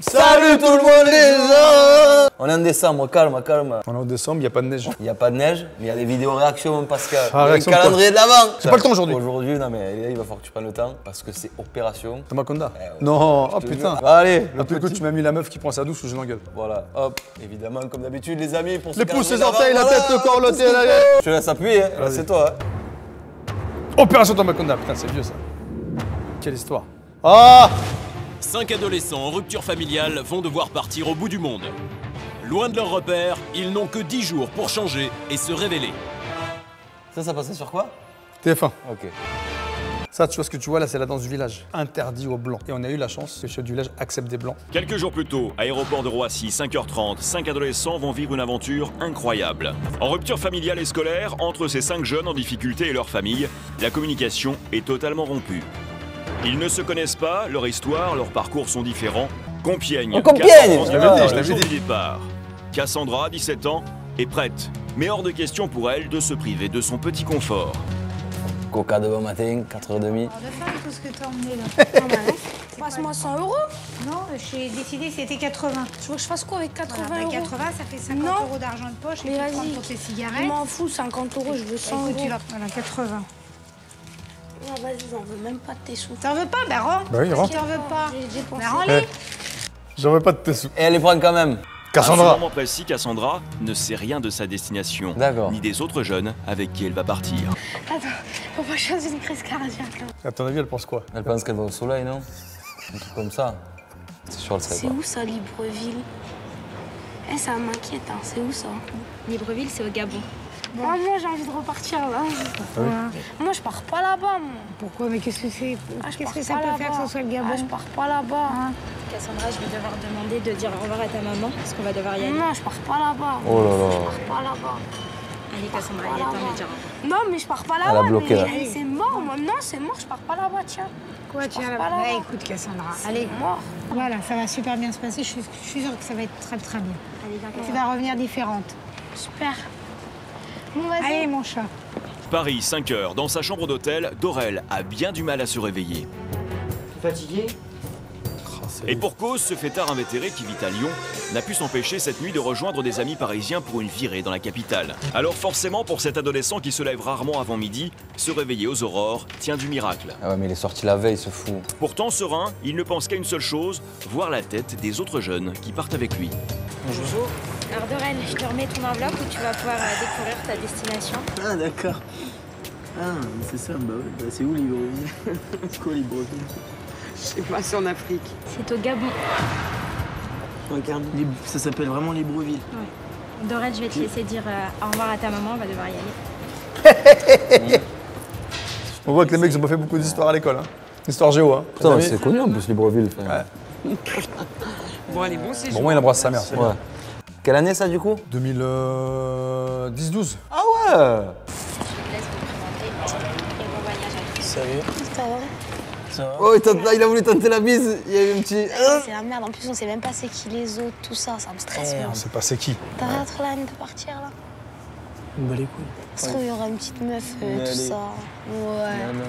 Salut tout le monde les gens On est en décembre, calme, calme. On est en décembre, il n'y a pas de neige. Il n'y a pas de neige, mais il y a des vidéos réactions, mon Pascal. Ah, réaction le calendrier de l'avant. J'ai pas le temps aujourd'hui. Aujourd'hui, non mais là, il va falloir que tu prennes le temps parce que c'est opération. Tamakonda Eh ouais. Non, oh putain. Allez, le que petit- tu m'as mis la meuf qui prend sa douce ou je l'engueule. Voilà, hop, évidemment, comme d'habitude, les amis, pour ce Les pouces, les orteils, la tête, le corps, le qu'il la- faut. Je te laisse appuyer, hein. C'est toi. hein. Opération Tamakonda, putain, c'est vieux ça. Quelle histoire. Ah Cinq adolescents en rupture familiale vont devoir partir au bout du monde. Loin de leur repère, ils n'ont que 10 jours pour changer et se révéler. Ça, ça passait sur quoi? TF1. Ok. Ça, tu vois ce que tu vois là, c'est la danse du village. Interdit aux blancs. Et on a eu la chance que le chef du village accepte des blancs. Quelques jours plus tôt, aéroport de Roissy, 5h30, cinq adolescents vont vivre une aventure incroyable. En rupture familiale et scolaire, entre ces cinq jeunes en difficulté et leur famille, la communication est totalement rompue. Ils ne se connaissent pas, leur histoire, leurs parcours sont différents. Compiègne, Oh, Compiègne Cassandra, Je l'avais dit, je l'avais départ. Cassandra, 17 ans, est prête, mais hors de question pour elle de se priver de son petit confort. Coca de bon matin, 4h30. De faire tout ce que t'as emmené là. Passe-moi 100 euros. Non, j'ai décidé que c'était 80. Tu veux que je fasse quoi avec 80 Voilà, bah, euros 80, ça fait 50 Non. euros d'argent de poche. Mais tu vas-y. pour tes Je cigarettes. m'en fous, 50 euros, je veux 100 Écoute, tu euros. vas... Voilà, 80. Non, vas-y, j'en veux même pas de tes sous. T'en veux pas? Ben rends. Bah oui, rends. T'en veux pas. Ben rends-les. J'en veux pas de tes sous. Et elle les prend quand même. À ce Cassandra moment précis, Cassandra ne sait rien de sa destination, D'accord. ni des autres jeunes avec qui elle va partir. Attends, faut pas que je fasse une crise cardiaque. là. À ton avis, elle pense quoi? Elle pense qu'elle va au soleil, non? Un truc comme ça. C'est sûr, elle C'est sait pas. où ça, Libreville? Eh, ça m'inquiète, hein. c'est où ça? Libreville, c'est au Gabon. Moi, moi j'ai envie de repartir là. Moi, je pars pas là-bas, moi. Pourquoi? Mais qu'est-ce que c'est? Ah, Qu'est-ce que ça peut faire que ce soit le Ah, Gabon je pars pas là-bas. Cassandra, je vais devoir demander de dire au revoir à ta maman parce qu'on va devoir y aller. Non, je pars pas là-bas. Oh là là. Je pars pas là-bas. Allez, Cassandra, il est temps de dire au revoir. Non, mais je pars pas là-bas. mais- C'est mort, moi. Non, c'est mort, je pars pas là-bas, tiens. Quoi, tu pars as pas là-bas. Bah, écoute, Cassandra. Allez, Mort. voilà, ça va super bien se passer. Je suis, je suis sûre que ça va être très très bien. Allez, Tu vas revenir différente. Super. Bon. Allez, mon chat. Paris, 5 heures, dans sa chambre d'hôtel, Dorel a bien du mal à se réveiller. Fatigué? Et pour cause, ce fêtard invétéré qui vit à Lyon n'a pu s'empêcher cette nuit de rejoindre des amis parisiens pour une virée dans la capitale. Alors forcément, pour cet adolescent qui se lève rarement avant midi, se réveiller aux aurores tient du miracle. Ah ouais, mais il est sorti la veille, ce fou. Pourtant, serein, il ne pense qu'à une seule chose, voir la tête des autres jeunes qui partent avec lui. Alors, Dorel, je te remets ton enveloppe où tu vas pouvoir euh, découvrir ta destination. Ah d'accord. Ah, c'est ça, bah ouais, bah, c'est où Libreville C'est quoi Libreville Je sais pas, c'est en Afrique. C'est au Gabon. Regarde, ça s'appelle vraiment Libreville. Dorel, je vais te laisser dire euh, au revoir à ta maman, on va devoir y aller. On voit que les mecs ils ont pas fait beaucoup d'histoire à l'école. Hein. Histoire géo, hein. Putain, c'est connu en plus, Libreville. enfin. Bon, allez, bon séjour. Bon, moi il embrasse sa mère. Ouais. Quelle année ça, du coup 2010-12. Ah ouais Je te laisse me présenter et bon voyage à tous. Salut. Ça va Ça va Oh, il, tente- là, il a voulu tenter la bise. Il y a eu un petit. C'est la merde. En plus, on sait même pas c'est qui les autres, tout ça. Ça me stresse. moi. On sait pas c'est qui. T'as rien trop la haine de partir là Bah les couilles. Ça se trouve, il y aura une petite meuf, euh, tout allez. ça. Ouais. Non, non,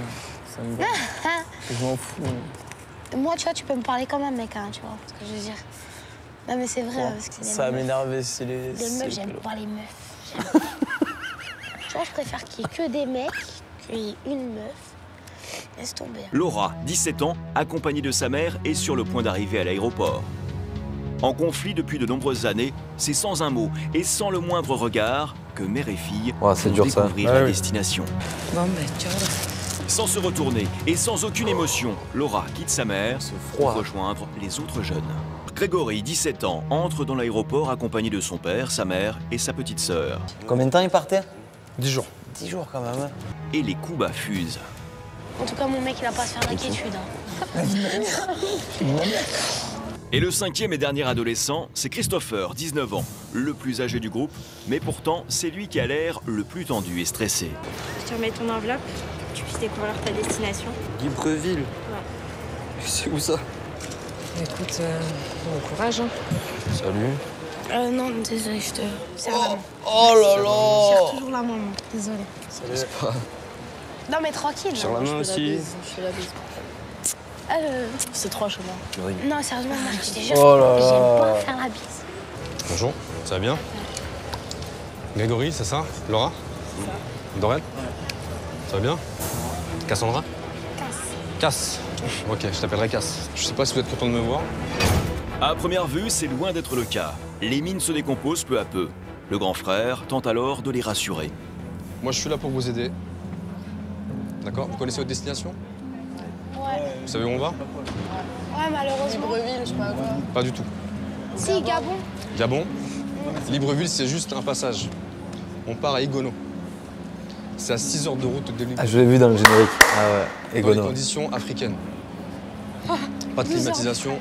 ça me va. Je m'en fous. Moi, tu vois, tu peux me parler quand même, mec, hein, tu vois ce que je veux dire. Non, mais c'est vrai, parce que c'est Ça m'énerver, c'est les. Les meufs, j'aime pas les meufs. Je préfère qu'il y ait que des mecs, qu'il y ait une meuf. Laisse tomber. Laura, 17 ans, accompagnée de sa mère, est sur le point d'arriver à l'aéroport. En conflit depuis de nombreuses années, c'est sans un mot et sans le moindre regard que mère et fille vont découvrir la destination. Bon, bah, ciao. Sans se retourner et sans aucune émotion, Laura quitte sa mère pour rejoindre les autres jeunes. Grégory, 17 ans, entre dans l'aéroport accompagné de son père, sa mère et sa petite sœur. Combien de temps il partait? 10 jours. 10 jours quand même. hein. Et les coups bas fusent. En tout cas, mon mec, il a pas à se faire d'inquiétude. hein. Et le cinquième et dernier adolescent, c'est Christopher, 19 ans, le plus âgé du groupe, mais pourtant c'est lui qui a l'air le plus tendu et stressé. Je te remets ton enveloppe, que tu puisses découvrir ta destination. Libreville C'est où ça? Écoute, euh, bon courage. Hein. Salut. Euh, non, désolé, je te. Serre la main. Oh là Serre là toujours la main, moi. Désolé. Salut. Non, mais tranquille. Sur la main aussi. Je fais la bise. Euh, C'est trop chaud, moi. non, sérieusement, moi, je dis déjà, Oh j'aime pas faire la bise. Bonjour, ça va bien? Grégory, c'est ça? Laura? Dorel? Ça va bien? Cassandra? Casse. Ok, je t'appellerai Casse. Je sais pas si vous êtes content de me voir. À première vue, c'est loin d'être le cas. Les mines se décomposent peu à peu. Le grand frère tente alors de les rassurer. Moi, je suis là pour vous aider. D'accord Vous connaissez votre destination? Ouais. Vous savez où on va? Ouais, malheureusement. je sais pas quoi. Pas du tout. Si, Gabon. Gabon? Libreville, c'est juste un passage. On part à Igono. C'est à 6 heures de route de Libreville. Ah, je l'ai vu dans le générique. Ah ouais, dans les Egono. conditions africaines. Pas de climatisation,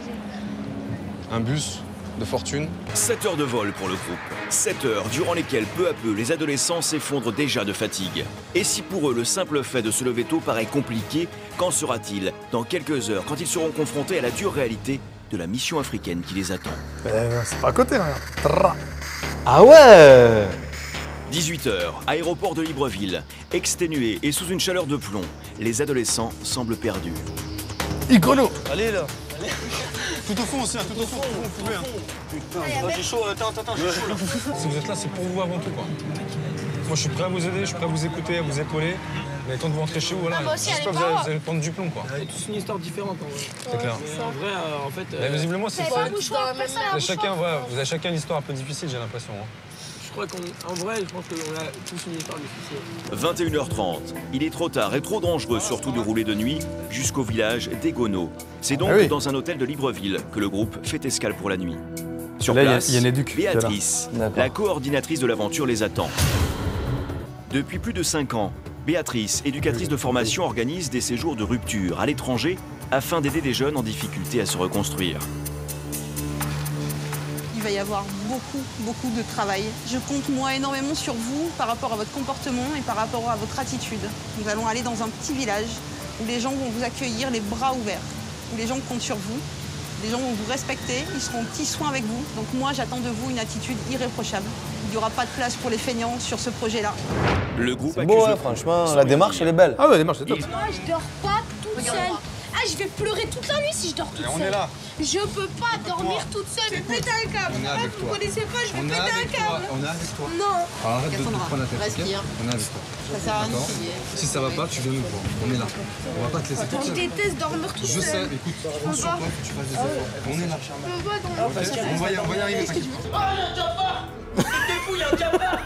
un bus de fortune. 7 heures de vol pour le groupe. 7 heures durant lesquelles peu à peu les adolescents s'effondrent déjà de fatigue. Et si pour eux le simple fait de se lever tôt paraît compliqué, qu'en sera-t-il dans quelques heures quand ils seront confrontés à la dure réalité de la mission africaine qui les attend? Ben, c'est pas à côté, hein. Ah ouais 18h, aéroport de Libreville. Exténués et sous une chaleur de plomb, les adolescents semblent perdus. Icono Allez, là. Tout au fond aussi, tout au fond, vous pouvez. Putain, j'ai chaud. Attends, attends, attends, j'ai chaud, là. Si vous êtes là, c'est pour vous avant tout. Quoi. Moi, je suis prêt à vous aider, je suis prêt à vous écouter, à vous épauler. Mais temps de vous rentrer chez vous, voilà. Ah, moi aussi, J'espère que vous allez, pas. vous allez prendre du plomb, quoi. A tous une histoire différente, en vrai. C'est clair. En vrai, euh, en fait. Mais euh, visiblement, c'est C'est ça. chacun, vous avez chacun une histoire un peu difficile, j'ai l'impression. hein. Je crois qu'en en vrai, je pense qu'on a tous une histoire difficile. 21h30. Il est trop tard et trop dangereux, surtout de rouler de nuit, jusqu'au village d'Egono. C'est donc Ah oui. dans un hôtel de Libreville que le groupe fait escale pour la nuit. Sur Là, il y a- place, y a. Béatrice, la coordinatrice de l'aventure, les attend. Depuis plus de 5 ans, Béatrice, éducatrice de formation, organise des séjours de rupture à l'étranger afin d'aider des jeunes en difficulté à se reconstruire. Y avoir beaucoup, beaucoup de travail. Je compte moi énormément sur vous par rapport à votre comportement et par rapport à votre attitude. Nous allons aller dans un petit village où les gens vont vous accueillir les bras ouverts, où les gens comptent sur vous, les gens vont vous respecter, ils seront en petits soins avec vous. Donc moi j'attends de vous une attitude irréprochable. Il n'y aura pas de place pour les feignants sur ce projet-là. Le groupe beau, le hein, franchement, la démarche, elle est belle. Ah ouais, démarche, c'est top. Moi, je dors pas toute seule. Ah, je vais pleurer toute la nuit si je dors toute on seule. est là. Je peux pas dormir toute seule. Je vais péter un câble. On est Ah, avec vous connaissez pas, je vais On péter un câble. on est avec toi. Non. Alors arrête de te prendre la tête, respire. On est avec toi. Ça sert à rien. Si ça va pas, tu viens nous voir. On est là. On va pas te laisser toute Je seule. déteste dormir toute Je sais, seule. écoute, prends sur toi, que tu fasses des efforts. On est là. Je. Ok on va y, on va y arriver. Ah, a un cafard il y a un cafard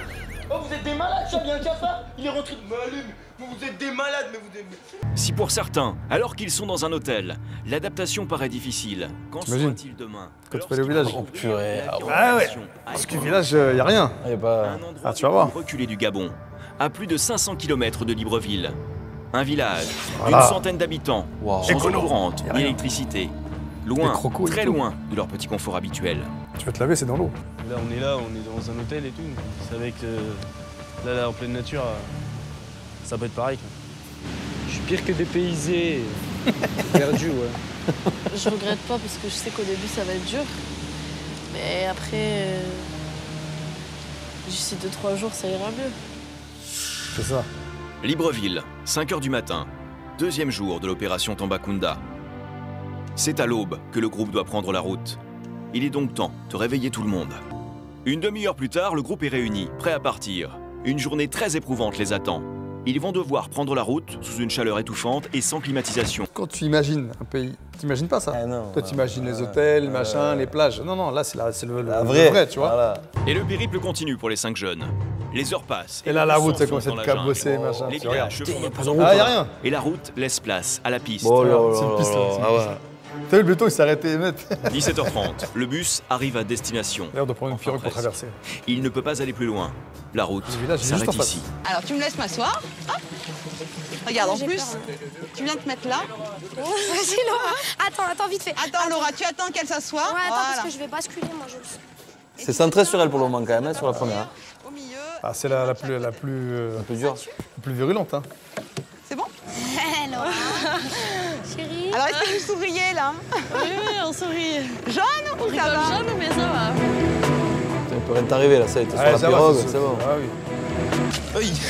Oh, vous êtes des malades, ça, a un cafard Il est rentré de m'allume Vous, vous êtes des malades, mais vous êtes... Si pour certains, alors qu'ils sont dans un hôtel, l'adaptation paraît difficile, qu'en T'imagines sera-t-il demain Quand tu vas aller au village. Oh purée. Ah ouais. Ah ouais. Parce que village, il n'y a rien. Il y a pas... Un endroit Ah, tu vas voir. reculé du Gabon, à plus de 500 km de Libreville. Un village, Voilà. une centaine d'habitants, Wow. sans courante, électricité. Loin, crocos très loin de leur petit confort habituel. Tu vas te laver, c'est dans l'eau. Là, on est là, on est dans un hôtel et tout. C'est avec. euh, là, là, en pleine nature, euh, ça peut être pareil. quoi. Je suis pire que dépaysé. perdu, ouais. Je regrette pas parce que je sais qu'au début ça va être dur. Mais après, euh, d'ici 2-3 jours, ça ira mieux. C'est ça. Libreville, 5 heures du matin, deuxième jour de l'opération Tambacounda. C'est à l'aube que le groupe doit prendre la route. Il est donc temps de réveiller tout le monde. Une demi-heure plus tard, le groupe est réuni, prêt à partir. Une journée très éprouvante les attend. Ils vont devoir prendre la route sous une chaleur étouffante et sans climatisation. Quand tu imagines un pays, tu n'imagines pas ça. Ah non. Toi, tu imagines les hôtels, euh, machin, les plages. Non, non, là, c'est la- c'est le, le- vrai, tu vois. Voilà. Et le périple continue pour les cinq jeunes. Les heures passent. Et là, la route, sang ça fonde commence à dans être la jungle. cabossé, machin. Les villages Ah, y a rien. Et la route laisse place à la piste. Oh là Regarde, là c'est une là piste, là. là, c'est une Ah piste. T'as vu le béton, il s'est arrêté net. 17h30, le bus arrive à destination. D'ailleurs, de prendre une Enfin, pirogue pour presque. traverser. Il ne peut pas aller plus loin. La route s'arrête ici. Alors tu me laisses m'asseoir. Hop. Regarde, en plus, peur, hein. tu viens te mettre là. Vas-y, Laura. Attends, attends, vite fait. Attends, Laura, tu attends qu'elle s'assoie. Ouais, attends, voilà. parce que je vais basculer, moi, je le sais. C'est centré sur elle pour le moment quand même, hein, sur la première. hein. Au milieu. Ah, c'est la, la plus, la plus, euh, la plus virulente. Hein. C'est bon Laura. Chérie. Alors, est-ce que vous souriez là Oui, oui, on sourit. Jaune ou ça Comme va jeune, mais ça va. Ça peut rien t'arriver là, ça t'es sur la ça va, pirogue, c'est- bon. Ah oui.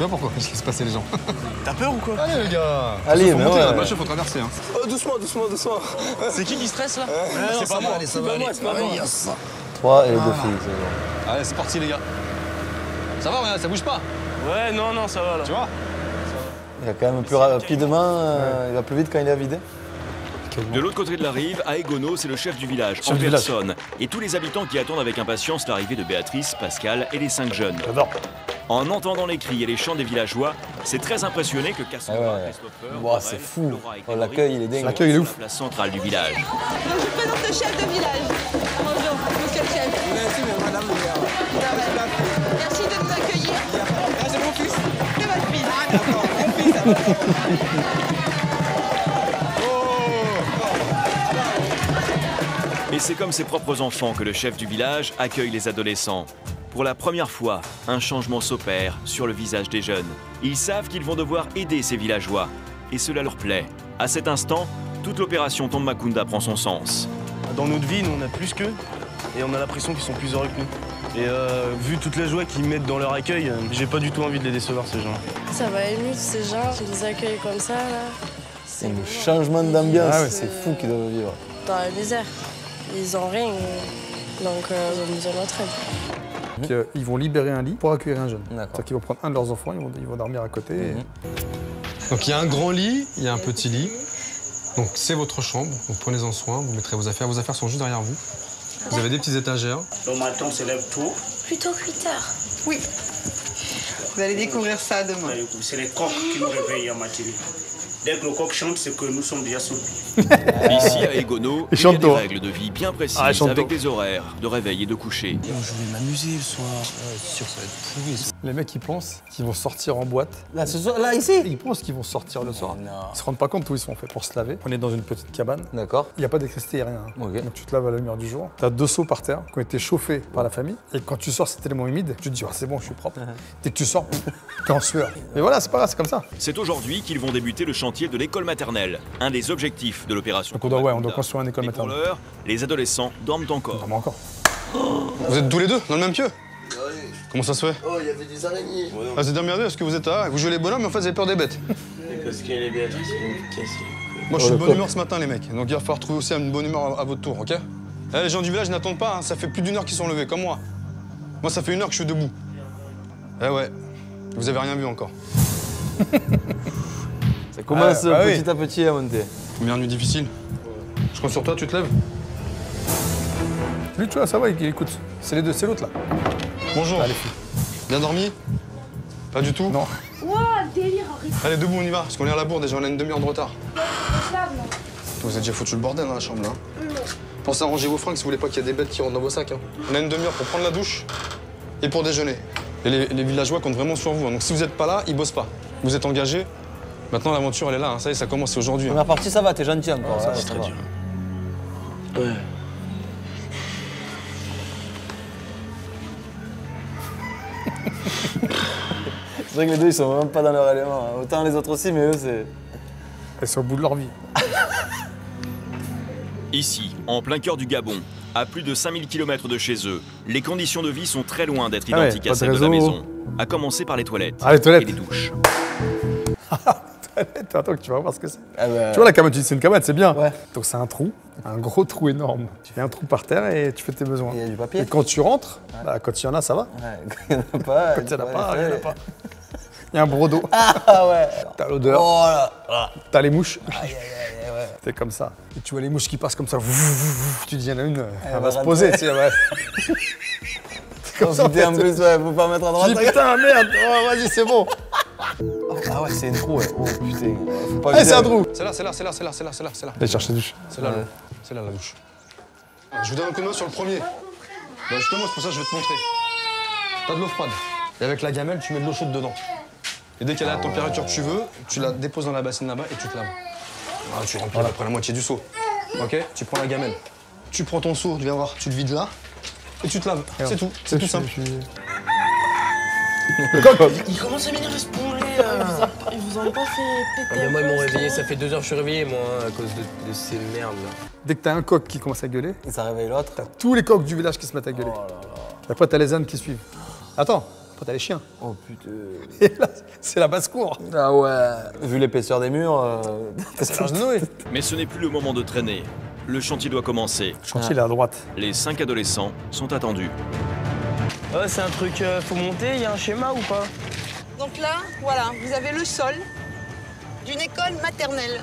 vois pourquoi je laisse passer les gens. T'as peur ou quoi Allez les gars Allez, faut mais monter, ouais. là, machin, faut traverser. Hein. Oh, doucement, doucement, doucement. C'est qui qui stresse là c'est pas moi, c'est pas moi, c'est pas moi. 3 et les deux filles, c'est bon. Allez, c'est parti les gars. Ça va, regarde, ça bouge pas. Ouais, non, non, ça va là. Tu vois Il va quand même plus rapidement, euh, il va plus vite quand il est à vider. De l'autre côté de la rive, à Egono, c'est le chef du village, en Chef du village. personne, et tous les habitants qui attendent avec impatience l'arrivée de Béatrice, Pascal et les cinq jeunes. J'adore. En entendant les cris et les chants des villageois, c'est très impressionné que Cassandra, Ah ouais. Christopher, Wow, Aurel, c'est fou. Laura et Oh, Grégory l'accueil, il est dingue. L'accueil, il est ouf. la place centrale du village. Donc, je présente le chef de village. Et c'est comme ses propres enfants que le chef du village accueille les adolescents. Pour la première fois, un changement s'opère sur le visage des jeunes. Ils savent qu'ils vont devoir aider ces villageois, et cela leur plaît. À cet instant, toute l'opération Tombe Makunda prend son sens. Dans notre vie, nous on a plus qu'eux, et on a l'impression qu'ils sont plus heureux que nous. Et euh, vu toutes les joies qu'ils mettent dans leur accueil, euh, j'ai pas du tout envie de les décevoir ces gens. Ça va ému, ces gens qui nous accueillent comme ça, là. C'est le changement d'ambiance, Ah ouais. c'est fou qu'ils doivent vivre. Dans la misère. Ils ont rien, euh, donc euh, ils ont besoin de notre aide. Donc, euh, ils vont libérer un lit pour accueillir un jeune. D'accord. C'est-à-dire qu'ils vont prendre un de leurs enfants, ils vont, ils vont dormir à côté. et- Mhm. Donc il y a un grand lit, il y a un petit lit. Donc c'est votre chambre, donc prenez-en soin, vous mettrez vos affaires. Vos affaires sont juste derrière vous. Vous avez des petites étagères. Le matin, on se lève tôt. Plutôt 8 heures. Oui. Vous allez découvrir ça demain. C'est les coqs qui nous réveillent en matinée. Dès que le coq chante, c'est que nous sommes déjà sous. Ici, à Egono, il y a des règles de vie bien précises, Ah, avec des horaires de réveil et de coucher. Je vais m'amuser le soir. c'est sûr, ça va être pourri. Les mecs, ils pensent qu'ils vont sortir en boîte. Là, ce soir, là, ici Ils pensent qu'ils vont sortir le soir. Non. Ils se rendent pas compte où ils sont faits pour se laver. On est dans une petite cabane. D'accord. Il n'y a pas d'électricité, rien. hein. Ok. Donc tu te laves à la lumière du jour. Tu as deux seaux par terre qui ont été chauffés par la famille. Et quand tu sors, c'est tellement humide, tu te dis, Ah, c'est bon, je suis propre. Dès que tu sors, t'es en sueur. Mais voilà, c'est pas grave, c'est comme ça. C'est aujourd'hui qu'ils vont débuter le chantier de l'école maternelle, un des objectifs de l'opération. Donc on doit, ouais, on doit construire une école pour maternelle. l'heure, les adolescents dorment encore. Vraiment encore. Vous êtes tous les deux dans le même pieu? Comment ça se fait? Oh, il y avait des araignées. Ah, c'est emmerdé parce que vous êtes là, vous jouez les bonhommes, mais en fait vous avez peur des bêtes. Parce qu'elle est. Moi je suis de bonne humeur ce matin les mecs, donc il va falloir trouver aussi une bonne humeur à, à votre tour, ok? Eh, Les gens du village n'attendent pas, hein, ça fait plus d'une heure qu'ils sont levés, comme moi. Moi ça fait une heure que je suis debout. Eh ouais, vous avez rien vu encore. Ça commence Ah, bah oui. petit à petit à monter. Combien de nuits difficiles Je compte sur toi, tu te lèves Lui, tu vois, ça va, il écoute. C'est les deux, c'est l'autre là. Bonjour. Allez, filles. Bien dormi? Pas du tout? Non. délire, Allez, debout, on y va, parce qu'on est à la bourre déjà, on a une demi-heure de retard. Vous avez déjà foutu le bordel dans la chambre là. hein Pensez à ranger vos fringues si vous voulez pas qu'il y ait des bêtes qui rentrent dans vos sacs. hein. On a une demi-heure pour prendre la douche et pour déjeuner. Et les, les villageois comptent vraiment sur vous. hein. Donc si vous n'êtes pas là, ils bossent pas. Vous êtes engagés. Maintenant l'aventure elle est là. hein. Ça y est, ça commence c'est aujourd'hui. hein. Première partie, ça va, t'es gentil encore. là, c'est ça très va. dur. Ouais. C'est vrai que les deux, ils sont vraiment pas dans leur élément. hein. Autant les autres aussi, mais eux, c'est. Elles sont au bout de leur vie. Ici, en plein cœur du Gabon, à plus de 5000 km de chez eux, les conditions de vie sont très loin d'être Ah ouais, identiques à celles de la maison. À commencer par les toilettes. Ah, les toilettes. Et les douches. Attends, que tu vas voir ce que c'est. Ah bah, Tu vois la cabane, tu dis c'est une cabane, c'est bien. Ouais. Donc c'est un trou, un gros trou énorme. Tu fais un trou par terre et tu fais tes besoins. Il y a du papier. Et quand tu rentres, bah, quand il y en a, ça va. Ouais, quand il n'y en a pas. Quand il y en a pas, il y en a faire pas. Il y a un brodo. Ah ouais. T'as l'odeur, Oh là. t'as les mouches. Aïe, aïe, aïe, ouais. C'est comme ça. Et tu vois les mouches qui passent comme ça. Tu dis, il y en a une, elle, va va se poser. Tu sais, ouais. En plus, ouais, faut pas mettre à droite. putain, merde, oh, vas-y, c'est bon. Ah ouais, c'est un trou, ouais. Oh putain. Faut pas Allez, c'est un trou. C'est là, c'est là, c'est là, c'est là, c'est là, c'est là, c'est là. Allez, cherche la douche. C'est là, c'est là la douche. Je vous donne un coup de main sur le premier. Bah justement, c'est pour ça que je vais te montrer. Pas de l'eau froide. Et avec la gamelle, tu mets de l'eau chaude dedans. Et dès qu'elle a la température que tu veux, tu la déposes dans la bassine là-bas et tu te laves. Ah, tu remplis à peu près la moitié du seau. Ok? Tu prends la gamelle. Tu prends ton seau, tu viens voir, tu le vides là. Et tu te laves. C'est tout. C'est tout simple. Il commence à m'énerver ce poulet Ils vous ont pas fait péter mais un moi, ils m'ont réveillé, ça fait deux heures que je suis réveillé, moi, hein, à cause de, de ces merdes là. Dès que t'as un coq qui commence à gueuler, Et ça réveille l'autre. t'as tous les coqs du village qui se mettent à gueuler. Et après, t'as les ânes qui suivent. Attends, après t'as les chiens. Oh putain. Et là, c'est la basse-cour. Ah ouais. Vu l'épaisseur des murs, euh. Mais ce n'est plus le moment de traîner. Le chantier doit commencer. Le chantier, est à droite. Les cinq adolescents sont attendus. Ouais, c'est un truc, euh, faut monter, il y a un schéma ou pas? Donc là, voilà, vous avez le sol d'une école maternelle.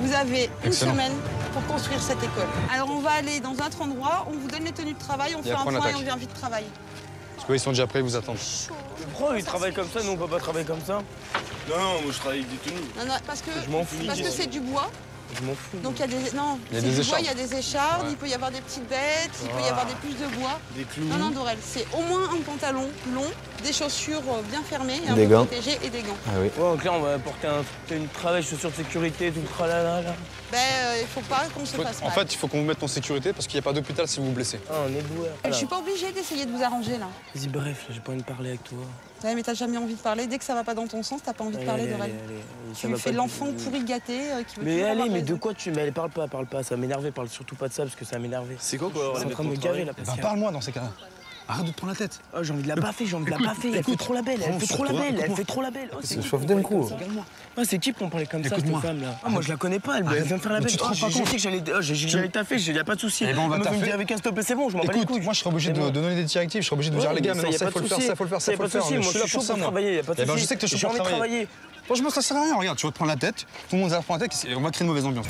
Vous avez une Excellent. semaine pour construire cette école. Alors on va aller dans un autre endroit, on vous donne les tenues de travail, on Et fait un point et on vient vite travailler. Parce qu'ils sont déjà prêts, ils vous attendent. Pourquoi ils travaillent comme ça, nous on peut pas travailler comme ça? Non, non, moi je travaille avec des tenues. Non, non, parce que Je m'en fous. parce que c'est du bois. Je m'en fous. Donc il y a des non, Il y a des échardes. il y a des échardes, Ouais. il peut y avoir des petites bêtes, il peut y Ah. avoir des puces de bois. Des clous. Non non Dorel, c'est au moins un pantalon long, des chaussures euh, bien fermées, un Des peu gants. protégées et des gants. Ah oui. Ouais, donc là on va apporter un une travail, chaussures de sécurité, tout le tralala là. Ben euh, il faut pas qu'on se Faut- fasse en mal. fait, il faut qu'on vous mette en sécurité parce qu'il n'y a pas d'hôpital si vous vous blessez. Ah, on est doué. Je suis pas obligée d'essayer de vous arranger là. Vas-y, bref, là, j'ai pas envie de parler avec toi. Ouais, mais t'as jamais envie de parler. Dès que ça va pas dans ton sens, t'as pas envie de parler allez, de allez, Tu fais l'enfant pourri gâté euh, qui veut Mais allez, mais de quoi tu. Mais allez, parle pas, parle pas, ça va m'énerver, parle surtout pas de ça parce que ça va m'énerver. C'est quoi, C'est en train de me gaver là, Bah, parle-moi dans ces cas-là. Arrête de te prendre la tête. Oh, j'ai envie de la baffer, j'ai envie de la baffer. Elle fait trop la belle, elle fait trop la belle, elle fait trop la belle. Oh, C'est chauffe d'un coup. Ah, c'est qui pour me parler comme ça, cette femme là Ah, moi je la connais pas, elle elle vient me faire la belle. tu te Oh, rends pas compte. que j'allais oh, taffer, j'ai- y a pas de souci. Eh ben, on va Elle me dit avec un stop et c'est bon, je m'en bats les Écoute, couilles. moi je serais obligé de, donner des directives, je serais obligé de vous dire les gars, mais maintenant y a ça il faut le faire, ça il faut le faire, ça il faut pas le de faire. Je suis là pour suis travailler, y a pas de Eh ben je souci. sais que tu es chaud J'ai pour envie de travailler. Franchement ça sert à rien, regarde, tu vas te prendre la tête, tout le monde va se prendre la tête et on va créer une mauvaise ambiance.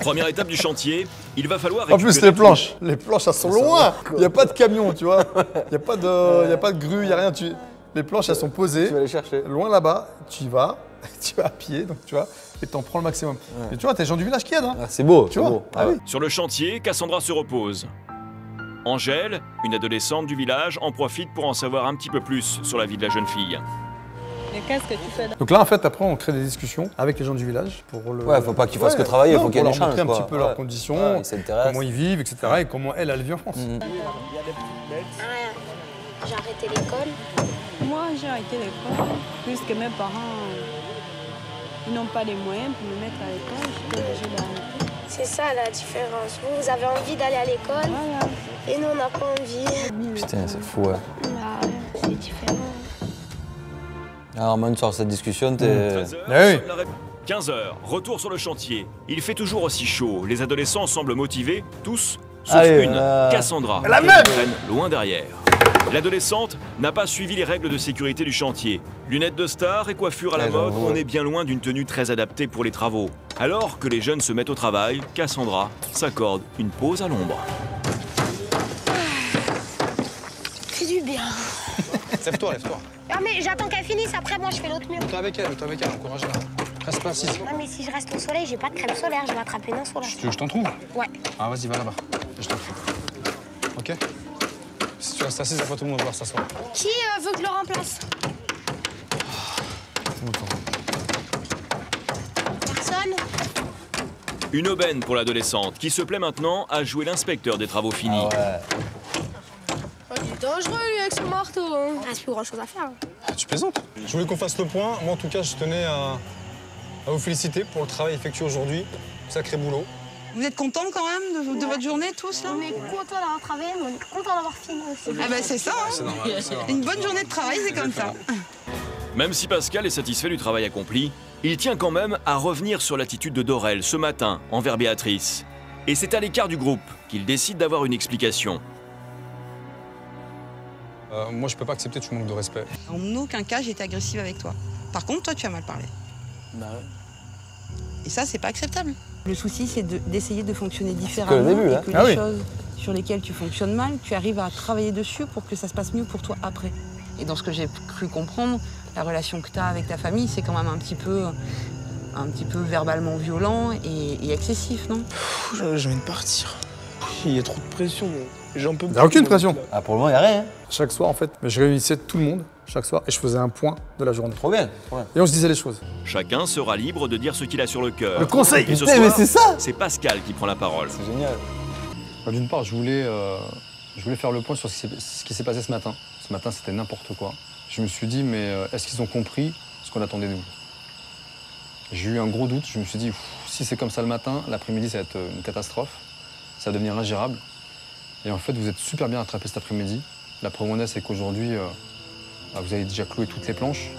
Première étape du chantier, il va falloir En plus, les planches, les planches, elles sont loin. Il n'y a pas de camion, tu vois. Il n'y a, pas de- y a pas de grue, il n'y a rien. Tu... Les planches, elles sont posées. Tu vas les chercher. Loin là-bas, tu y vas, tu vas à pied, donc tu vois, et t'en prends le maximum. Et tu vois, t'as les gens du village qui aident. Hein. Ah, c'est beau, Tu vois beau. Ah oui. Sur le chantier, Cassandra se repose. Angèle, une adolescente du village, en profite pour en savoir un petit peu plus sur la vie de la jeune fille. Mais qu'est-ce que tu fais là Donc là, en fait, après, on crée des discussions avec les gens du village pour le. Ouais, faut pas qu'ils fassent que travailler, non, faut qu'il y ait un leur montrer échange, un quoi. petit peu Ouais. leurs conditions, Ouais, ils s'intéressent. comment ils vivent, etc. Et comment elle, elle vit en France. Mhm. Rien. J'ai arrêté l'école. Moi, j'ai arrêté l'école puisque mes parents ils n'ont pas les moyens pour me mettre à l'école. J'étais obligée d'arrêter. C'est ça la différence. Vous, vous avez envie d'aller à l'école Voilà. et nous, on n'a pas envie. Putain, c'est fou, ouais. Bah, c'est différent. Alors, maintenant, sur cette discussion, t'es. 13 heures, Eh oui. sonne la ré- 15 heures, retour sur le chantier. Il fait toujours aussi chaud. Les adolescents semblent motivés, tous, sauf Allez, une, euh, Cassandra, la qui même traîne loin derrière. L'adolescente n'a pas suivi les règles de sécurité du chantier. Lunettes de star et coiffure à la Ouais, mode, on est bien loin d'une tenue très adaptée pour les travaux. Alors que les jeunes se mettent au travail, Cassandra s'accorde une pause à l'ombre. C'est du bien. Lève-toi, lève-toi. Ah, mais j'attends qu'elle finisse, après, moi, je fais l'autre mur. Toi avec elle, toi avec elle, encourage-la. Reste pas assise. Non, mais si je reste au soleil, j'ai pas de crème solaire, je vais attraper une solaire. Tu veux que je t'en trouve? Ouais. Ah vas-y, va là-bas. Je t'en prie. Ok Si tu restes assise, après tout le monde va pouvoir s'asseoir. Qui euh, veut que je le remplace Personne Une aubaine pour l'adolescente qui se plaît maintenant à jouer l'inspecteur des travaux finis. Il est dangereux, lui, avec son marteau. Hein. Il reste plus grand chose à faire. Ah, tu plaisantes Je voulais qu'on fasse le point. Moi, en tout cas, je tenais à, à vous féliciter pour le travail effectué aujourd'hui. Sacré boulot. Vous êtes contents quand même de, de votre journée tous là? On est content d'avoir travaillé, mais on est content d'avoir fini aussi. Ah ben c'est ça. hein. C'est normal, c'est normal. Une bonne journée de travail, c'est comme ça. Même si Pascal est satisfait du travail accompli, il tient quand même à revenir sur l'attitude de Dorel ce matin envers Béatrice. Et c'est à l'écart du groupe qu'il décide d'avoir une explication. Euh, moi, je peux pas accepter que tu manques de respect. En aucun cas, j'ai été agressive avec toi. Par contre, toi, tu as mal parlé. Bah ouais. Et ça, c'est pas acceptable. Le souci, c'est de- d'essayer de, fonctionner que le différemment. début, et hein. que Ah les oui. choses sur lesquelles tu fonctionnes mal, tu arrives à travailler dessus pour que ça se passe mieux pour toi après. Et dans ce que j'ai cru comprendre, la relation que tu as avec ta famille, c'est quand même un petit peu, un petit peu verbalement violent et, et excessif, non? Pff, Je, je viens de partir. Il y a trop de pression. J'en peux Il n'y a aucune pression. Ah, pour le moment, il a rien. hein. Chaque soir, en fait, je réunissais tout le monde, chaque soir, et je faisais un point de la journée. Trop bien. trop bien. Et on se disait les choses. Chacun sera libre de dire ce qu'il a sur le cœur. Le conseil Et ce Putain, mais c'est ça c'est Pascal qui prend la parole. C'est génial. Bah, D'une part, je voulais, euh, je voulais faire le point sur ce qui s'est- passé ce matin. Ce matin, c'était n'importe quoi. Je me suis dit, mais euh, est-ce qu'ils ont compris ce qu'on attendait de nous? J'ai eu un gros doute. Je me suis dit, si c'est comme ça le matin, l'après-midi, ça va être euh, une catastrophe. Ça va devenir ingérable. Et en fait, vous êtes super bien attrapé cet après-midi. La preuve en est, c'est qu'aujourd'hui, euh, Ah, vous avez déjà cloué toutes les planches.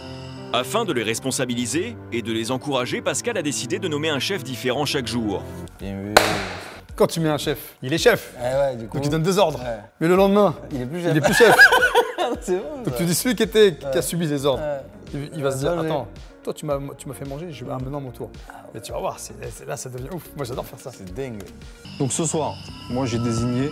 Afin de les responsabiliser et de les encourager, Pascal a décidé de nommer un chef différent chaque jour. Bien vu. Quand tu mets un chef, il est chef. Eh ouais, du coup. Donc il donne des ordres. Ouais. Mais le lendemain, Il est plus chef. il est plus chef. C'est bon. Donc tu dis celui qui, était, qui a subi les ordres. Ouais. Il, il va se dire. Attends, toi tu m'as tu m'as fait manger, je vais ah, maintenant mon tour. Et tu vas voir, c'est- c'est- là ça devient ouf. Moi j'adore faire ça. C'est dingue. Donc ce soir, moi j'ai désigné.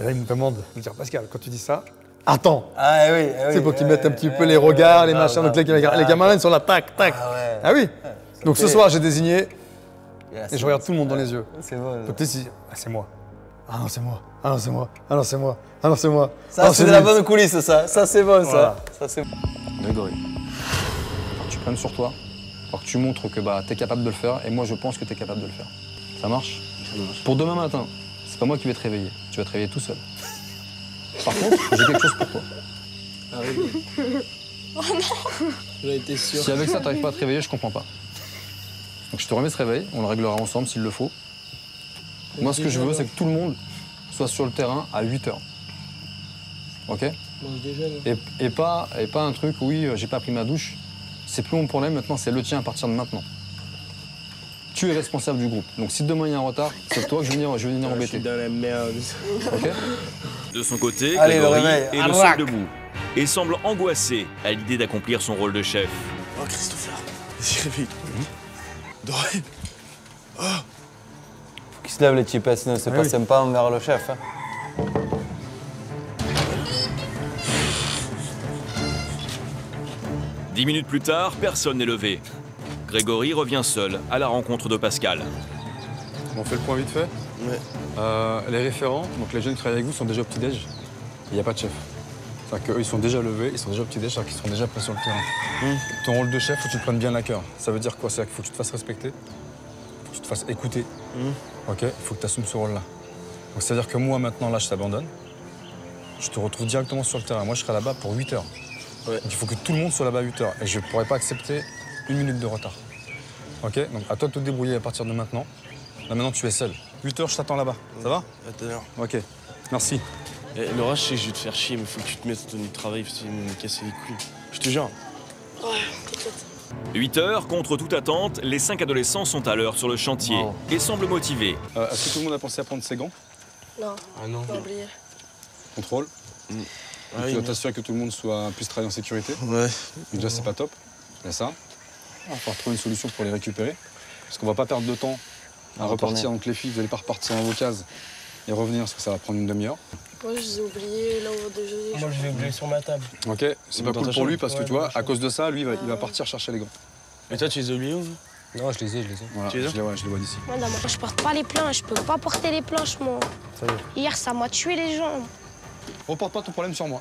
Et là il me demande de dire Pascal, quand tu dis ça, attends. Ah oui, oui. C'est pour qu'ils mettent un petit peu les regards, les machins. Donc les, les, les gamins là, ils sont là, tac, tac. Ah. Ah oui. Donc ce soir j'ai désigné et je regarde tout le monde dans les yeux. C'est bon. Donc tu ah, c'est moi. Ah non c'est moi. Ah non c'est moi. Ah non c'est moi. Ah non c'est moi. Ça, Ah, c'est de la bonne coulisse, ça. Ça, c'est bon, Voilà. ça. Ça, c'est Grégory, faut que tu prennes sur toi, faut que tu montres que bah, tu es capable de le faire, et moi je pense que tu es capable de le faire. Ça marche? Pour demain matin, c'est pas moi qui vais te réveiller, tu vas te réveiller tout seul. Par contre, j'ai quelque chose pour toi. Oh non J'en étais sûr. Si avec ça t'arrives pas à te réveiller, je comprends pas. Donc je te remets ce réveil, on le réglera ensemble s'il le faut. Moi ce que je veux, c'est que tout le monde soit sur le terrain à 8 heures. Ok? Mange et, et pas, et pas un truc, oui, euh, j'ai pas pris ma douche. C'est plus mon problème maintenant, c'est le tien à partir de maintenant. Tu es responsable du groupe. Donc si demain il y a un retard, c'est toi que je vais venir, je vais venir Ah, Je suis embêter. dans la merde. De son côté, Allez, le Grégory réveil. est le seul debout et semble angoissé à l'idée d'accomplir son rôle de chef. Oh, Christopher, vas-y, réveille. Doré. Qu'il se lève les types, sinon c'est Ah pas oui. sympa envers le chef. hein. Dix minutes plus tard, personne n'est levé. Grégory revient seul à la rencontre de Pascal. On fait le point vite fait Ouais. Euh, Les référents, donc les jeunes qui travaillent avec vous, sont déjà au petit-déj. Il n'y a pas de chef. C'est-à-dire qu'eux, ils sont déjà levés, ils sont déjà au petit-déj, c'est-à-dire qu'ils sont déjà prêts sur le terrain. Ton rôle de chef, faut que tu te prennes bien à cœur. Ça veut dire quoi? C'est-à-dire qu'il faut que tu te fasses respecter, faut que tu te fasses écouter. Ok? Il faut que tu assumes ce rôle-là. Donc c'est-à-dire que moi, maintenant, là, je t'abandonne. Je te retrouve directement sur le terrain. Moi, je serai là-bas pour 8 heures. Ouais. Il faut que tout le monde soit là-bas à 8 heures. Et je ne pourrais pas accepter une minute de retard. Ok Donc à toi de te débrouiller à partir de maintenant. Là, maintenant, tu es seul. 8 heures, je t'attends là-bas. Ça va À tout à l'heure. Ok. Merci. Eh, Laura, je sais que je vais te faire chier, mais faut que tu te mettes au travail, parce que me casser les couilles. Je te jure. 8 heures, contre toute attente, les cinq adolescents sont à l'heure sur le chantier Wow. et semblent motivés. Euh, Est-ce que tout le monde a pensé à prendre ses gants? Non, Ah non. pas oublié. Contrôle. Ah tu oui, dois mais- t'assurer que tout le monde soit, puisse travailler en sécurité. Ouais. Donc Déjà, c'est pas top. Il y a ça. Il va falloir trouver une solution pour les récupérer. Parce qu'on va pas perdre de temps à repartir. Donc les filles, vous allez pas repartir dans vos cases et revenir parce que ça va prendre une demi-heure. Moi, je les ai oubliés là au déjeuner. Moi, je vais oublier sur ma table. Ok C'est pas cool pour lui parce que Ouais, tu vois, à cause de ça, lui, il va, il va partir chercher les gants. Et toi, tu les as oubliés où Non, je les ai, je les ai. Voilà, Tu les as je les, ouais, je les vois d'ici. Moi, non, moi, je porte pas les planches, je peux pas porter les planches, moi. Ça y est. Hier, ça m'a tué les jambes. Reporte pas ton problème sur moi.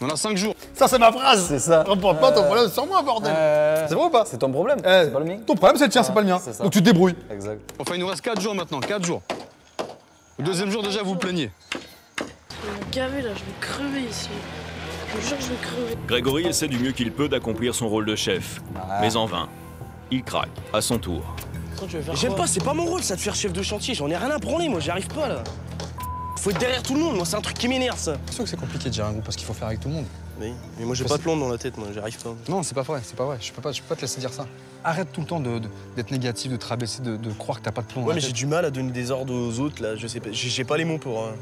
On a 5 jours. Ça c'est ma phrase. C'est ça. Reporte pas ton problème sur moi, bordel. Euh, C'est vrai ou pas C'est ton problème, Eh, c'est pas le mien. Ton problème c'est le tien, c'est pas le mien. c'est ça. Donc tu te débrouilles. Exact. Enfin, il nous reste 4 jours maintenant, 4 jours. Le deuxième jour, déjà, vous vous plaignez. Je vais me gaver là, je vais crever ici. Je vous jure, je vais crever. Grégory essaie du mieux qu'il peut d'accomplir son rôle de chef, mais en vain. Il craque à son tour. J'aime pas, c'est pas mon rôle ça de faire chef de chantier. J'en ai rien à branler, moi, j'y arrive pas là. Faut être derrière tout le monde, moi, c'est un truc qui m'énerve ça. C'est sûr que c'est compliqué de gérer un groupe parce qu'il faut faire avec tout le monde. Oui, mais moi, j'ai pas de plomb dans la tête, moi, j'y arrive pas. Non, c'est pas vrai, c'est pas vrai. Je peux pas, je peux pas te laisser dire ça. Arrête tout le temps de- de- d'être négatif, de te rabaisser, de, de croire que t'as pas de plomb. dans Ouais, mais j'ai du mal à donner des ordres aux autres là, je sais pas. J'ai pas les mots pour. euh,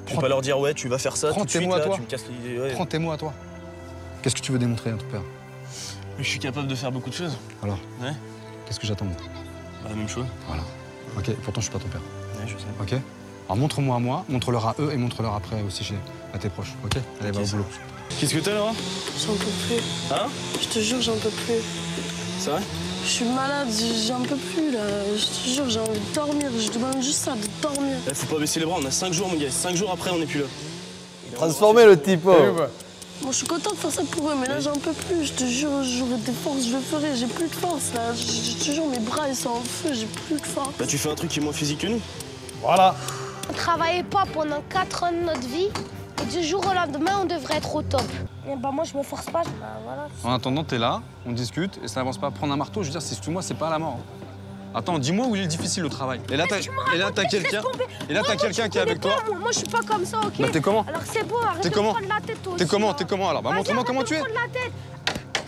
Je Prends- vais pas leur dire, ouais, tu vas faire ça. Prends tout de tes suite, mots à toi. Tu me casses les idées. Ouais. Prends tes mots à toi. Qu'est-ce que tu veux démontrer à ton père? Je suis capable de faire beaucoup de choses. Alors Ouais. Qu'est-ce que j'attends Bah, la même chose. Voilà. Ok, pourtant je suis pas ton père. Ouais, je sais. Ok? Alors montre-moi à moi, montre-leur à eux et montre-leur après aussi chez, à tes proches. Ok Allez, va au boulot. Qu'est-ce que t'as, Laura J'en peux plus. Hein? Je te jure, j'en peux plus. C'est vrai? Je suis malade, j'en peux plus là. Je te jure, j'ai envie de dormir. Je demande juste ça, de dormir. Eh, Faut pas baisser les bras, on a 5 jours, mon gars. 5 jours après, on est plus là. Transformer le type. oh. Moi, je suis contente de faire ça pour eux, mais là, j'en peux plus. Je te jure, j'aurai des forces, je le ferai. J'ai plus de force là. Je, je te jure, mes bras, ils sont en feu. J'ai plus de force. Bah, tu fais un truc qui est moins physique que nous. Voilà. On travaillait pas pendant 4 ans de notre vie. Et du jour au lendemain, on devrait être au top. Et bah, moi, je me force pas. Bah, voilà. En attendant, t'es là, on discute et ça avance pas. Prendre un marteau, je veux dire, si tu moi, c'est pas la mort. hein. Attends, dis-moi où il est difficile le travail. Et là, t'as quelqu'un. Et là, t'as quelqu'un qui est avec toi. Moi, moi, je suis pas comme ça, ok Bah, t'es comment Alors c'est bon, arrête T'es de comment me prendre la tête toi T'es comment là. T'es comment alors Bah montre-moi comment tu es. prendre la tête.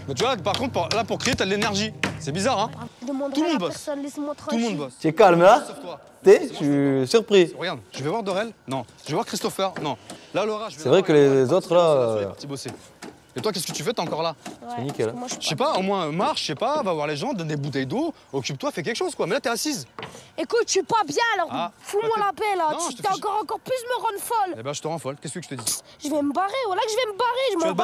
Bah, tu vois, par contre, pour- là, pour crier, t'as de l'énergie. C'est bizarre, hein Tout le monde bosse. personne, laisse-moi Tout le monde bosse. Tu es calme là Sauf toi. T'es Je suis surpris. Regarde, je vais voir Dorel. Non. Je vais voir Christopher. Non. Là, Laura, je vais C'est vrai que les autres là. Partis bosser. Et toi, qu'est-ce que tu fais? T'es encore là? C'est nickel. hein. Je sais pas, au moins marche, je sais pas, va voir les gens, donne des bouteilles d'eau, occupe-toi, fais quelque chose quoi. Mais là, t'es assise. Écoute, je suis pas bien alors. Ah, Fous-moi bah, la paix là. Tu te t'es encore, encore plus me rendre folle. Eh ben, je te rends folle. Qu'est-ce que je te dis Je vais me barrer. Voilà que je vais me barrer. Je vas m'en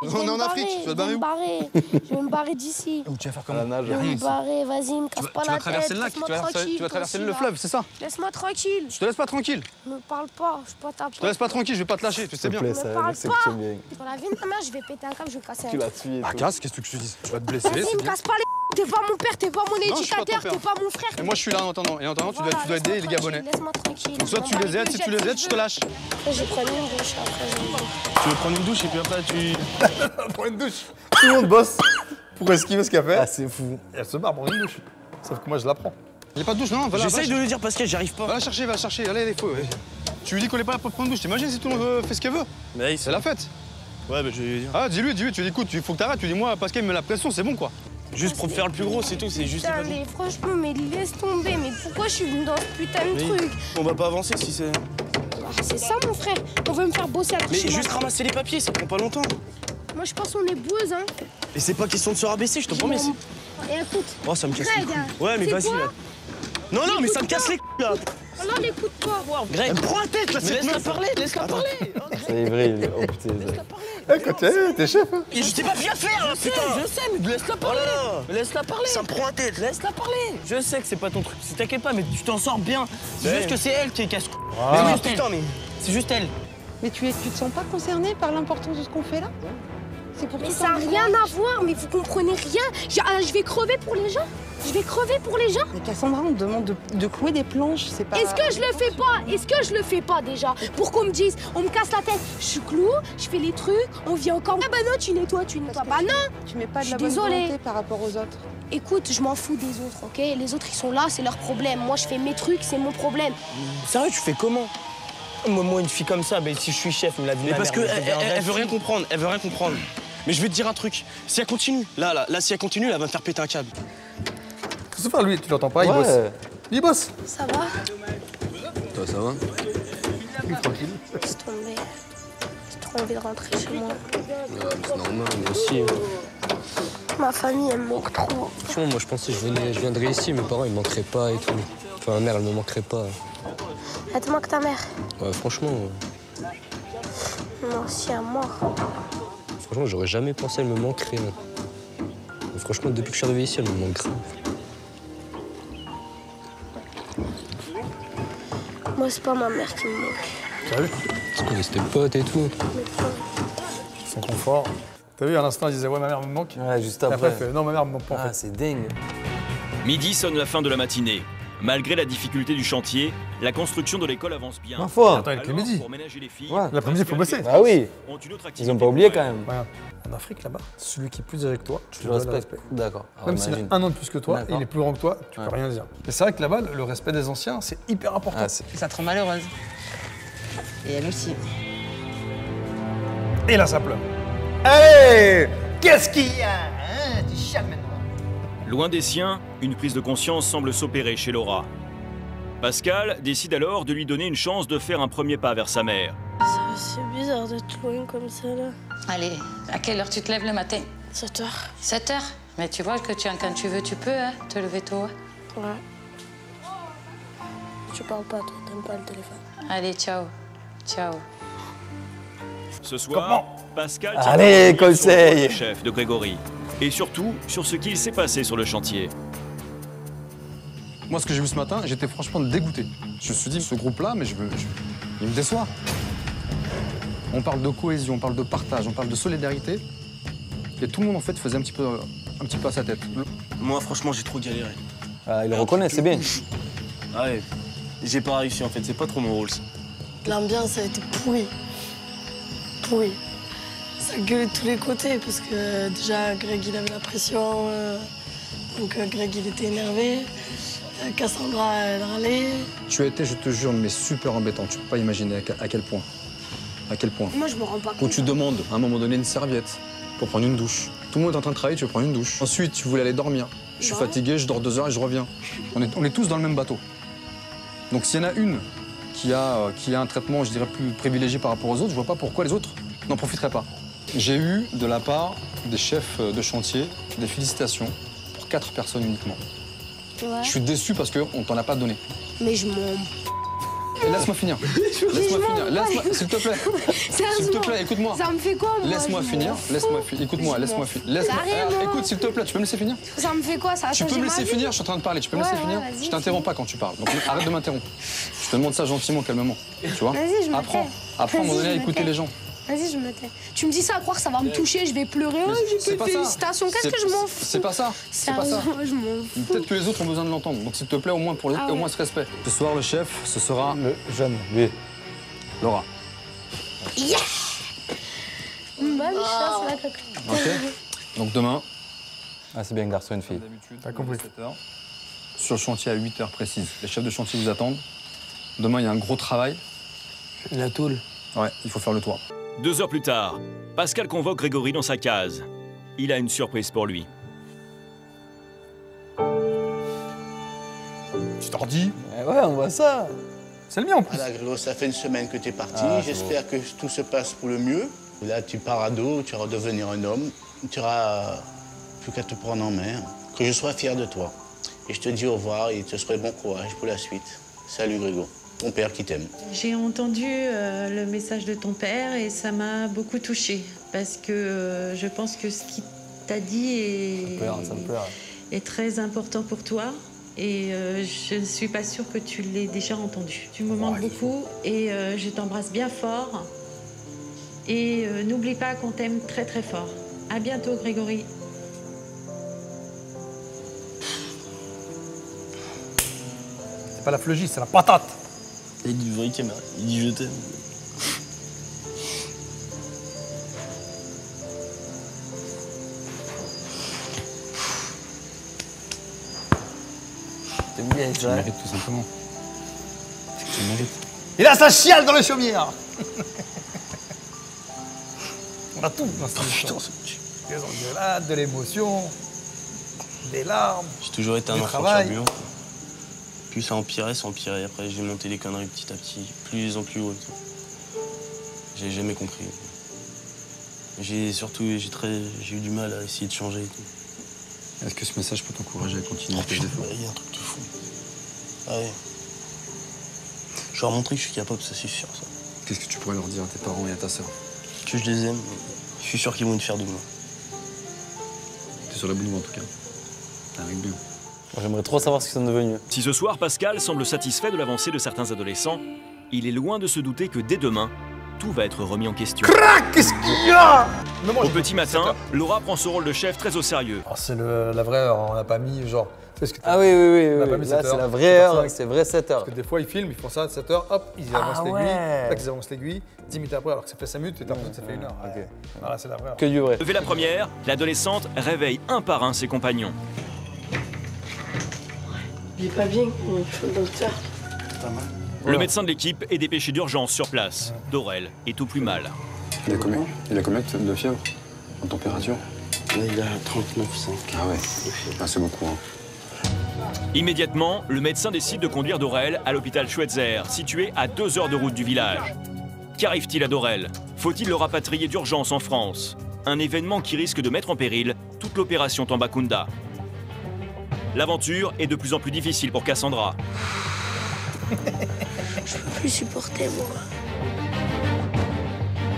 On vais est me en Afrique, tu vas te Je barrer vais où me barrer. Je vais me barrer d'ici. Où tu vas faire la nage. Je vais me barrer. Vas-y, me casse Tu pas vas, tu la vas traverser tête. le lac, tu Laisse-moi vas, tu traverser le fleuve, c'est ça Laisse-moi tranquille. Je te laisse pas tranquille. Me parle pas. Je suis pas ta. Je te laisse pas tranquille, je vais pas te lâcher, tu sais bien. ça, parle pas. tu. Dans la vie de ta mère, je vais péter un câble, je vais casser un Tu vas tuer. Ah, casse, qu'est-ce que tu dis Tu vas te blesser, Vas-y, me casse pas les. T'es pas mon père, t'es pas mon éducateur, t'es pas mon frère. Et moi, je suis là en attendant. Et en attendant, tu dois, tu aider les Gabonais. Laisse-moi tranquille. Donc, soit tu les aides, si tu les aides, je te lâche. Je vais prendre une douche. Après, je vais- Tu veux prendre une douche et puis après tu. Prends une douche. Tout le monde bosse. Pour esquiver ce qu'elle fait. Ah, c'est fou. Et elle se barre pour une douche. Sauf que moi, je la prends. Il n'y a pas de douche, non voilà, J'essaye de lui dire Pascal, j'arrive pas. Va la chercher, va la chercher. Allez, les faux. ouais. Tu lui dis qu'on est pas là pour prendre une douche. T'imagines si tout le monde fait ce qu'elle veut Mais C'est la fête. Ouais, bah je vais lui dire. Ah, dis-lui, dis-lui, tu dis écoute, il faut que t'arrêtes. Tu dis moi, Pascal, il me met la pression, c'est bon quoi. Juste pour faire le plus gros, c'est tout, c'est juste. Putain, mais franchement, mais laisse tomber. Mais pourquoi je suis venue dans ce putain de truc On va pas avancer si c'est. Ah, C'est ça, mon frère. On veut me faire bosser à Mais juste ramasser les papiers, ça prend pas longtemps. Moi, je pense qu'on est boueuse, hein. Et c'est pas question de se rabaisser, je te promets. Et écoute. Oh, ça me casse les Greg, couilles. hein, Ouais, mais vas-y là. Non, non, mais ça me casse les couilles là. Non, l'écoute pas. Greg, Elle prend la tête là, mais laisse-la parler, laisse-la parler. C'est vrai. il est- Oh putain. ça- Eh, quand t'es chef. hein. Et je sais pas bien faire là, putain. Je sais, mais laisse-la parler. Mais Laisse-la parler. Ça me prend la tête. Laisse-la parler. Je sais que c'est pas ton truc. Si t'inquiète pas, mais tu t'en sors bien. C'est Ouais. juste que c'est elle qui est casse Mais juste elle. putain, mais. C'est juste elle. Mais tu, es, tu te sens pas concerné par l'importance de ce qu'on fait là? Pour Mais ça n'a rien à voir, mais vous comprenez rien. Je, ah, je vais crever pour les gens. Je vais crever pour les gens. Mais Cassandra, on te demande de, de clouer des planches, c'est pas. Est-ce que je le fais pas? Est-ce que je le fais pas déjà? Pour qu'on me dise, on me casse la tête. Je suis clou, je fais les trucs, on vient encore. Ah bah non, tu nettoies, tu nettoies. Bah non Tu mets pas de Je la suis bonne désolée. volonté par rapport aux autres. Écoute, je m'en fous des autres, ok? Les autres, ils sont là, c'est leur problème. Moi, je fais mes trucs, c'est mon problème. Sérieux, tu fais comment? Moi, moi, une fille comme ça, mais si je suis chef, me l'a dit Mais ma parce mère, que mais je elle, deviendrai elle- elle veut rien comprendre, elle veut rien comprendre. Mais je vais te dire un truc. Si elle continue, là, là, là, si elle continue, elle va me faire péter un câble. Christopher, lui, tu l'entends pas, il Ouais. bosse. Il bosse. Ça va Toi, ça va Il est tranquille. Laisse tomber. J'ai trop envie de rentrer chez moi. c'est normal, moi aussi. hein. Ma famille, elle me manque trop. Franchement, moi je pensais que je, venais, je viendrais ici, mes parents ils me manqueraient pas et tout. Enfin, ma mère elle me manquerait pas. Elle te manque ta mère Ouais, franchement, Moi aussi, à mort. Franchement, j'aurais jamais pensé qu'elle me manquerait. Mais franchement, depuis que je suis arrivé ici, elle me manque grave. Moi, c'est pas ma mère qui me manque. T'as vu Parce qu'on restait potes et tout. Son confort. T'as vu, à l'instant, il disait Ouais, ma mère me manque. Ouais, juste Et après, après. il fait Non, ma mère me manque pas Ah, c'est dingue. Midi sonne la fin de la matinée. Malgré la difficulté du chantier, la construction de l'école avance bien. Ma foi. Attends, il est midi. pour ménager les filles, Ouais. L'après-midi, il faut bosser. Ah oui. ont une autre Ils ont pas oublié quand même. En Afrique là-bas, celui qui est plus âgé que toi, tu le dois le respectes. respect. D'accord. Même s'il a un an de plus que toi, il est plus grand que toi, tu Ouais. peux rien dire. Et c'est vrai que là-bas, le respect des anciens, c'est hyper important. Ah, c'est- Ça te rend malheureuse. Et elle aussi. Et là, ça pleure. Allez Qu'est-ce qu'il y a hein maintenant. Loin des siens, une prise de conscience semble s'opérer chez Laura. Pascal décide alors de lui donner une chance de faire un premier pas vers sa mère. C'est bizarre d'être loin comme ça, là. Allez, à quelle heure tu te lèves le matin? 7 heures. 7 heures? Mais tu vois que tu, quand tu veux, tu peux, hein, te lever tôt. hein. Ouais. Tu parles pas, toi, t'aimes pas le téléphone. Allez, ciao. Ciao. Ce soir, Pascal Allez, conseil. chef de Grégory. Et surtout, sur ce qu'il s'est passé sur le chantier. Moi, ce que j'ai vu ce matin, j'étais franchement dégoûté. Je me suis dit, ce groupe-là, mais je veux, je- il me déçoit. On parle de cohésion, on parle de partage, on parle de solidarité. Et tout le monde, en fait, faisait un petit peu, un petit peu à sa tête. Moi, franchement, j'ai trop galéré. Ah, il le reconnaît, c'est bien. Ah ouais. J'ai pas réussi en fait, c'est pas trop mon rôle. ça. L'ambiance a été pourrie. Pourrie. De tous les côtés parce que déjà Greg il avait la pression, euh, donc euh, Greg il était énervé. Euh, Cassandra, elle râlait. Tu as été, je te jure, mais super embêtant. Tu peux pas imaginer à quel- point. À quel point. Moi, je me rends pas Où compte. tu demandes à un moment donné une serviette pour prendre une douche. Tout le monde est en train de travailler, tu veux prendre une douche. Ensuite, tu voulais aller dormir. Je suis Bah. fatigué, je dors deux heures et je reviens. On est, on est tous dans le même bateau. Donc s'il y en a une qui a, qui a un traitement, je dirais, plus privilégié par rapport aux autres, je vois pas pourquoi les autres n'en profiteraient pas. J'ai eu de la part des chefs de chantier des félicitations pour quatre personnes uniquement. Ouais. Je suis déçu parce qu'on t'en a pas donné. Mais je m'en. Laisse-moi finir. Laisse-moi finir. Laisse-moi, s'il te plaît. S'il te plaît, écoute-moi. Ça me fait quoi, moi Laisse-moi finir. Laisse-moi finir. Écoute-moi, laisse-moi finir. Alors, Écoute, s'il te plaît, tu peux me laisser finir? Ça me fait quoi Ça? Tu peux me laisser finir, je suis en train de parler. Tu peux me laisser finir? Je t'interromps pas quand tu parles. Donc arrête de m'interrompre. Je te demande ça gentiment, calmement. Tu vois? Vas-y, je me Apprends. Apprends à un moment donné à écouter les gens. Vas-y, je me tais. Tu me dis ça à croire que ça va me toucher, je vais pleurer. Oh, j'ai pas ça. félicitations. Qu'est-ce que je m'en fous C'est pas ça. C'est pas ça. Je m'en fous. Peut-être que les autres ont besoin de l'entendre. Donc s'il te plaît, au moins pour les, Ah au moins ce respect. Ce soir, le chef, ce sera Le jeune, lui. Laura. Yeah Bonne chasse, la coque. Ok Donc demain, Ah, c'est bien un garçon et une fille. T'as compris. Sur le chantier à 8 heures précises. Les chefs de chantier vous attendent. Demain, il y a un gros travail. La tôle. Ouais, il faut faire le toit. Deux heures plus tard, Pascal convoque Grégory dans sa case. Il a une surprise pour lui. Tu t'en dis Eh ouais, on voit ça. C'est le mien en plus. Voilà, Grégo, ça fait une semaine que tu es parti. Ah, J'espère que tout se passe pour le mieux. Là, tu pars à dos, tu vas devenir un homme. Tu n'auras plus qu'à te prendre en main. Que je sois fier de toi. Et je te dis au revoir et je te souhaite bon courage pour la suite. Salut, Grégo. Ton père qui t'aime. J'ai entendu euh, le message de ton père et ça m'a beaucoup touchée parce que euh, je pense que ce qu'il t'a dit est, pleure, ça me pleure. est très important pour toi et euh, je ne suis pas sûre que tu l'aies déjà entendu. Tu me manques beaucoup et euh, je t'embrasse bien fort et euh, n'oublie pas qu'on t'aime très très fort. À bientôt Grégory. C'est pas la fleugie, c'est la patate. Il dit vraie caméra. Il dit je t'aime. C'est bien, Tu le mérites tout simplement. Tu le mérites. Il a sa chiale dans le chaumière. On a tout dans cette histoire. Des engueulades, de l'émotion, des larmes. J'ai toujours été un enfant travail. turbulent. Plus ça empirait, ça empirait. Après, j'ai monté les conneries petit à petit, plus en plus haut. J'ai jamais compris. J'ai surtout j'ai très, j'ai eu du mal à essayer de changer. Est-ce que ce message peut t'encourager à continuer efforts il y a un truc de fou. Ah ouais. Je leur montrer que je suis capable, ça c'est sûr. Ça. Qu'est-ce que tu pourrais leur dire à tes parents et à ta sœur? Que je les aime. Je suis sûr qu'ils vont être fiers de moi. T'es sur la bonne voie en tout cas. T'arrives bien. J'aimerais trop savoir ce qu'ils sont devenus. Si ce soir Pascal semble satisfait de l'avancée de certains adolescents, il est loin de se douter que dès demain, tout va être remis en question. Qu'est-ce qu'il y a moi, Au petit matin, Laura prend son rôle de chef très au sérieux. Oh, c'est la vraie heure, on l'a pas mis genre. que Ah oui, oui, oui. on oui, pas oui. mis Là, 7 c'est la vraie heure, c'est vrai 7 heures. Parce que des fois, ils filment, ils font ça à 7 heures, hop, ils Ah avancent l'aiguille. ouais. Tac, ils avancent l'aiguille. 10 minutes après, alors que ça fait 5 minutes, et t'as l'impression que ça fait une heure. Ok. Voilà, c'est la vraie heure. Que du vrai. Levée la première, l'adolescente réveille un par un ses compagnons. Il est pas bien, il faut le docteur. Le médecin de l'équipe est dépêché d'urgence sur place. Dorel est au plus mal. Il a combien Il a combien de fièvre En température? Là, il a 39,5. Ah ouais. Ah, c'est beaucoup. Hein. Immédiatement, le médecin décide de conduire Dorel à l'hôpital Schweitzer, situé à deux heures de route du village. Qu'arrive-t-il à Dorel? Faut-il le rapatrier d'urgence en France? Un événement qui risque de mettre en péril toute l'opération Tambacounda. L'aventure est de plus en plus difficile pour Cassandra. Je peux plus supporter, moi.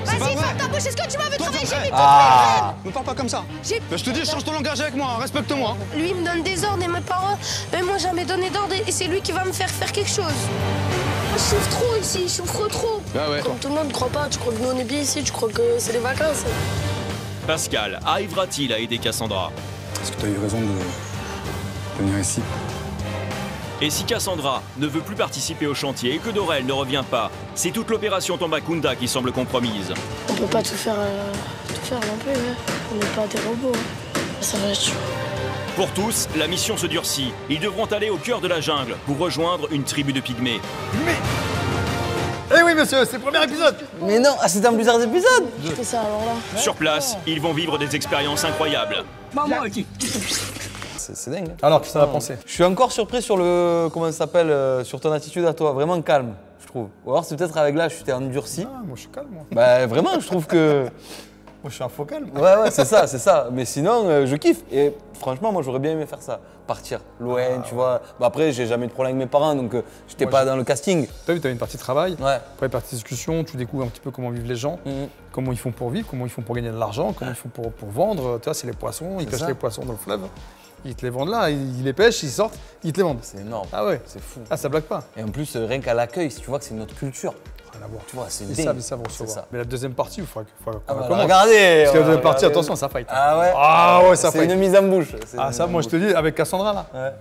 Vas-y, ferme ta bouche, est-ce que tu m'as vu travailler? J'ai mis ton Ah Me parle pas comme ça Mais je te dis, change ton langage avec moi, respecte-moi Lui, il me donne des ordres et mes parents, mais moi, jamais donné d'ordre et c'est lui qui va me faire faire quelque chose. Je souffre trop ici, je souffre trop. Ah ouais. Comme tout le monde ne croit pas, tu crois que nous on est bien ici, tu crois que c'est les vacances. Pascal arrivera-t-il à aider Cassandra? Est-ce que tu as eu raison de venir ici Et si Cassandra ne veut plus participer au chantier et que Dorel ne revient pas, c'est toute l'opération Tambacounda qui semble compromise. On peut pas tout faire, euh, tout faire non plus, hein. on n'est pas des robots. hein. Ça va être chaud. Pour tous, la mission se durcit. Ils devront aller au cœur de la jungle pour rejoindre une tribu de pygmées. Eh oui, monsieur, c'est le premier épisode Mais non, ah, c'était un plusieurs épisodes C'est ça alors là. Sur place, ils vont vivre des expériences incroyables. C'est c'est dingue. Alors, qu'est-ce que ça va penser Je suis encore surpris sur le. Comment ça s'appelle euh, Sur ton attitude à toi. Vraiment calme, je trouve. Ou alors c'est peut-être avec l'âge, tu t'es endurci. Ah, moi, je suis calme, moi. Bah vraiment, je trouve que. Moi, je suis un faux calme. Ouais, ouais, c'est ça, c'est ça. Mais sinon, euh, je kiffe. Et franchement, moi, j'aurais bien aimé faire ça. Partir loin, tu vois. Bah, après, j'ai jamais eu de problème avec mes parents, donc euh, j'étais Moi, pas j'ai- dans le casting. T'as vu, t'as une partie travail, Ouais. après une partie discussion, tu découvres un petit peu comment vivent les gens, Mhm. comment ils font pour vivre, comment ils font pour gagner de l'argent, comment ils font pour, pour vendre. Tu vois, c'est les poissons, ils C'est ça. les poissons dans le fleuve, ils te les vendent là, ils, les pêchent, ils sortent, ils te les vendent. C'est énorme. Ah ouais C'est fou. Ah, ça blague pas. Et en plus, rien qu'à l'accueil, si tu vois que c'est notre culture. Rien à voir. Tu vois, c'est Ils savent, ils savent C'est recevoir. ça. Mais la deuxième partie, il faudra, Ah bah, regardez Parce que la deuxième partie, attention, ça fight. Ah ouais Ah ouais, ça C'est fight. une mise en bouche. c'est Ah ça, moi je te dis, avec Cassandra là. Ouais.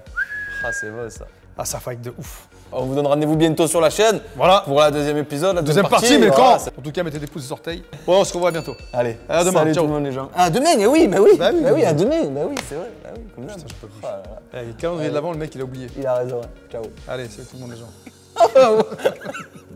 Ah, c'est beau ça. Ah, ça fight de ouf. On vous donne rendez-vous bientôt sur la chaîne Voilà. pour la deuxième épisode, la Deuxième partie, mais voilà, quand c'est- En tout cas, mettez des pouces et orteils. Bon, on se revoit bientôt. Allez, À demain, Salut ciao. tout le monde les gens. Ah, demain, mais oui, mais oui. Bah oui. Bah oui, à demain. Bah oui, c'est vrai. Bah oui, comme ça. Ah là là. Eh, le calendrier de l'avant, le mec il a oublié. Il a raison. Ciao. Allez, salut tout le monde les gens.